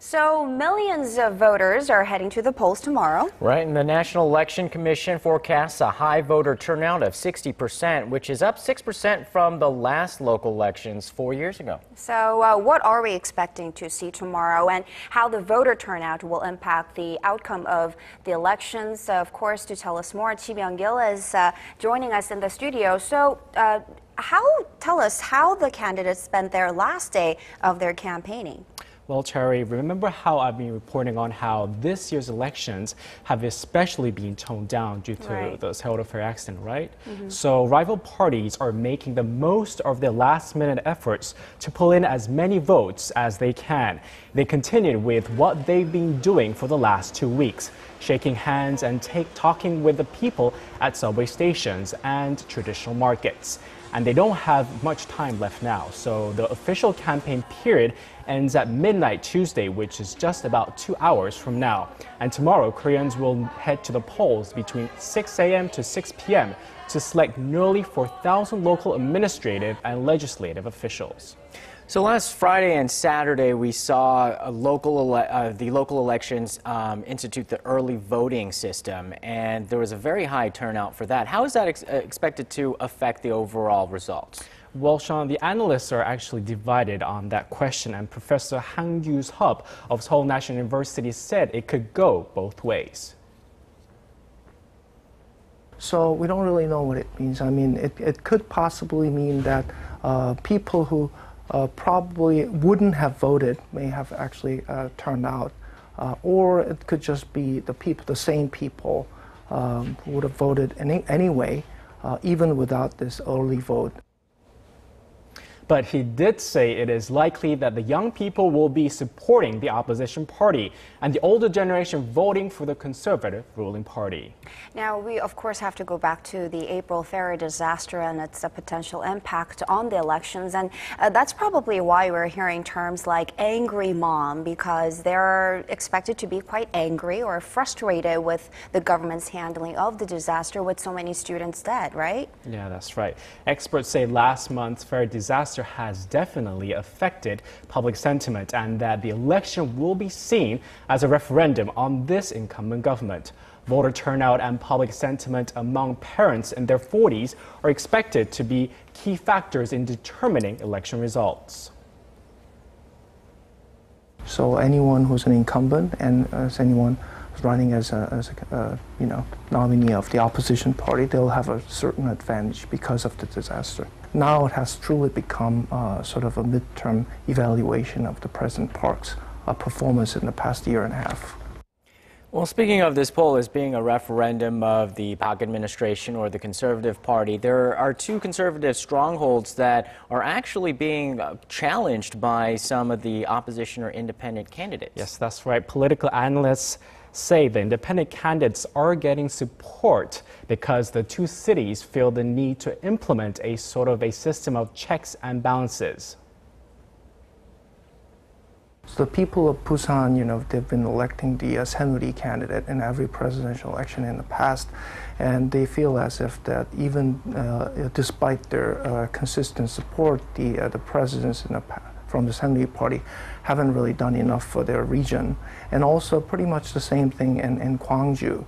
So, millions of voters are heading to the polls tomorrow. Right, and the National Election Commission forecasts a high voter turnout of 60%, which is up 6% from the last local elections four years ago. So, uh, what are we expecting to see tomorrow, and how the voter turnout will impact the outcome of the elections? Uh, of course, to tell us more, Ji Myung-kil is uh, joining us in the studio. So, uh, how tell us how the candidates spent their last day of their campaigning? Well, Cherry, remember how I've been reporting on how this year's elections have especially been toned down due to right. the Sewol ferry accident, right? Mm -hmm. So rival parties are making the most of their last-minute efforts to pull in as many votes as they can. They continued with what they've been doing for the last two weeks, shaking hands and take, talking with the people at subway stations and traditional markets and they don't have much time left now. So the official campaign period ends at midnight Tuesday, which is just about two hours from now. And tomorrow, Koreans will head to the polls between 6 a.m. to 6 p.m. to select nearly 4,000 local administrative and legislative officials. So last Friday and Saturday, we saw local uh, the local elections um, institute the early voting system, and there was a very high turnout for that. How is that ex expected to affect the overall results? Well, Sean, the analysts are actually divided on that question, and Professor Han Yu-sup of Seoul National University said it could go both ways. So we don't really know what it means. I mean, it, it could possibly mean that uh, people who uh, probably wouldn't have voted may have actually uh, turned out. Uh, or it could just be the people, the same people um, who would have voted any, anyway, uh, even without this early vote. But he did say it is likely that the young people will be supporting the opposition party and the older generation voting for the conservative ruling party. Now, we of course have to go back to the April ferry disaster and its uh, potential impact on the elections. And uh, that's probably why we're hearing terms like angry mom, because they're expected to be quite angry or frustrated with the government's handling of the disaster with so many students dead, right? Yeah, that's right. Experts say last month's ferry disaster disaster has definitely affected public sentiment and that the election will be seen as a referendum on this incumbent government. Voter turnout and public sentiment among parents in their 40s are expected to be key factors in determining election results. So anyone who's an incumbent and as anyone running as a, as a uh, you know nominee of the opposition party, they'll have a certain advantage because of the disaster. Now it has truly become uh, sort of a midterm evaluation of the President Park's uh, performance in the past year and a half. Well, speaking of this poll as being a referendum of the Park administration or the Conservative Party, there are two conservative strongholds that are actually being uh, challenged by some of the opposition or independent candidates. Yes, that's right. Political analysts say the independent candidates are getting support because the two cities feel the need to implement a sort of a system of checks and balances. The people of Busan, you know, they've been electing the uh, Saenuri candidate in every presidential election in the past, and they feel as if that even uh, despite their uh, consistent support, the uh, the presidents in the from the Saenuri Party haven't really done enough for their region. And also pretty much the same thing in, in Gwangju.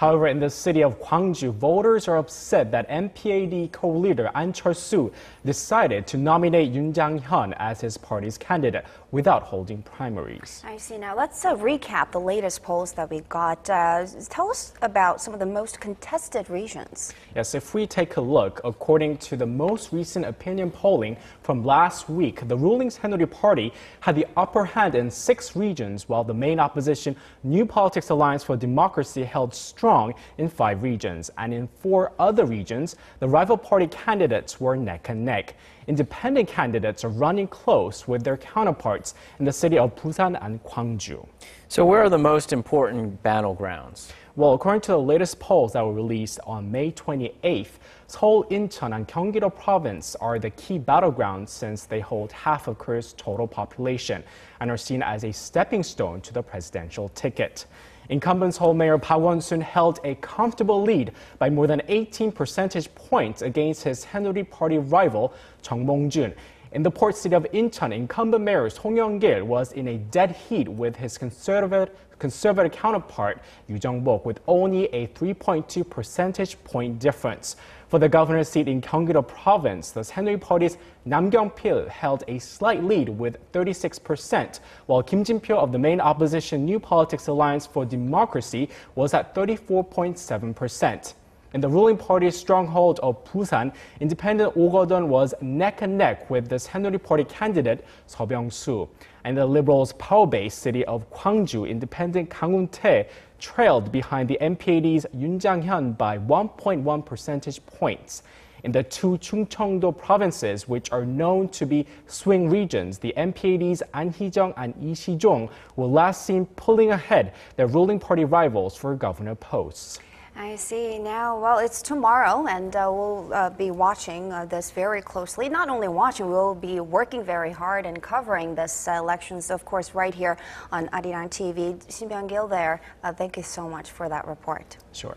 However, in the city of Gwangju, voters are upset that MPAD co-leader An Cheol-soo decided to nominate Yoon Jang-hyun as his party's candidate without holding primaries. I see. Now let's uh, recap the latest polls that we got. Uh, tell us about some of the most contested regions. Yes, if we take a look, according to the most recent opinion polling from last week, the ruling Saenuri Party had the upper hand in six regions, while the main opposition New Politics Alliance for Democracy held strong in five regions. And in four other regions, the rival party candidates were neck and neck independent candidates are running close with their counterparts in the city of Busan and Gwangju. So, where are the most important battlegrounds? Well, according to the latest polls that were released on May 28th, Seoul, Incheon, and Gyeonggi-do province are the key battlegrounds since they hold half of Korea's total population and are seen as a stepping stone to the presidential ticket. Incumbent Seoul Mayor Park Won-soon held a comfortable lead by more than 18 percentage points against his Saenuri Party rival Chung Mong-jun. In the port city of Incheon, incumbent mayor Song Yong-gil was in a dead heat with his conservative conservative counterpart Yu Jung-bok with only a 3.2 percentage point difference. For the governor's seat in Gyeonggi-do province, the Saenuri party's Nam Kyung-pil held a slight lead with 36%, while Kim Jin-pyo of the main opposition New Politics Alliance for Democracy was at 34.7%. In the ruling party's stronghold of Busan, independent Oh Keo-don was neck and neck with the Saenuri Party candidate Seo Byung-soo. And the Liberals' power-based city of Gwangju, independent Kang Un-tae trailed behind the MPAD's Yun Jang-hyun by 1.1 percentage points. In the two Chungcheongdo provinces, which are known to be swing regions, the MPAD's An Hee-jung and Lee Si-jong were last seen pulling ahead their ruling party rivals for governor posts. I see now. Well, it's tomorrow, and uh, we'll uh, be watching uh, this very closely. Not only watching, we'll be working very hard and covering this elections, of course, right here on Arirang TV. Shin Byung-gil there. Uh, thank you so much for that report. Sure.